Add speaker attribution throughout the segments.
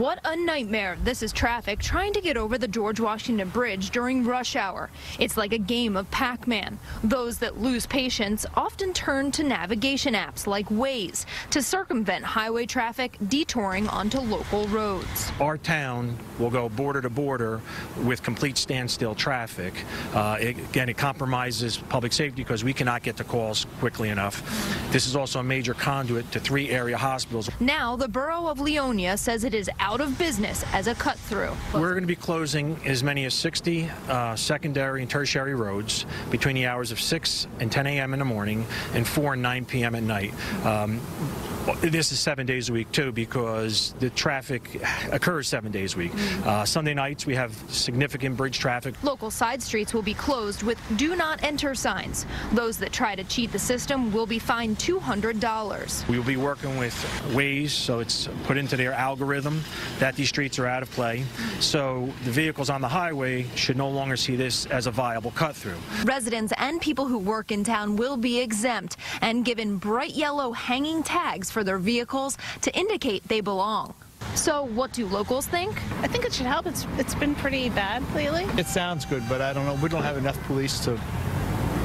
Speaker 1: What a nightmare. This is traffic trying to get over the George Washington Bridge during rush hour. It's like a game of Pac-Man. Those that lose patience often turn to navigation apps like Waze to circumvent highway traffic detouring onto local roads.
Speaker 2: Our town will go border to border with complete standstill traffic. Uh, it, again, it compromises public safety because we cannot get the calls quickly enough. This is also a major conduit to three area hospitals.
Speaker 1: Now the borough of Leonia says it is out of business as a cut through.
Speaker 2: We're going to be closing as many as 60 uh, secondary and tertiary roads between the hours of 6 and 10 a.m. in the morning and 4 and 9 p.m. at night. Um, this is seven days a week too because the traffic occurs seven days a week. Uh, Sunday nights we have significant bridge traffic.
Speaker 1: Local side streets will be closed with do not enter signs. Those that try to cheat the system will be fined $200.
Speaker 2: We will be working with Waze, so it's put into their algorithm that these streets are out of play. So the vehicles on the highway should no longer see this as a viable cut through.
Speaker 1: Residents and people who work in town will be exempt and given bright yellow hanging tags for their vehicles to indicate they belong. So what do locals think?
Speaker 3: I think it should help. It's it's been pretty bad lately.
Speaker 4: It sounds good, but I don't know. We don't have enough police to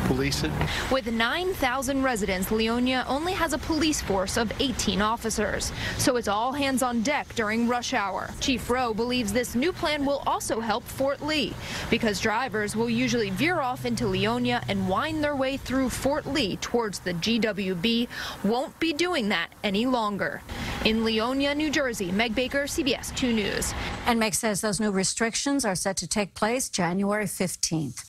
Speaker 4: police it.
Speaker 1: With 9,000 residents, Leonia only has a police force of 18 officers. So it's all hands on deck during rush hour. Chief Rowe believes this new plan will also help Fort Lee because drivers will usually veer off into Leonia and wind their way through Fort Lee towards the GWB. Won't be doing that any longer. In Leonia, New Jersey, Meg Baker, CBS 2 News.
Speaker 5: And Meg says those new restrictions are set to take place January 15th.